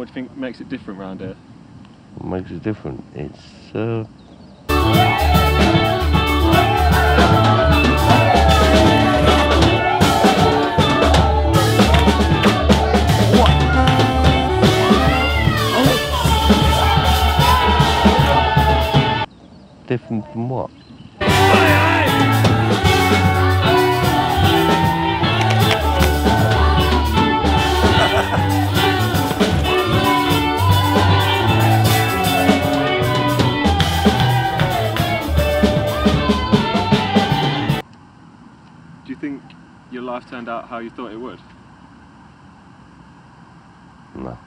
What do you think makes it different around here? What makes it different? It's uh, different from what? Do you think your life turned out how you thought it would? No.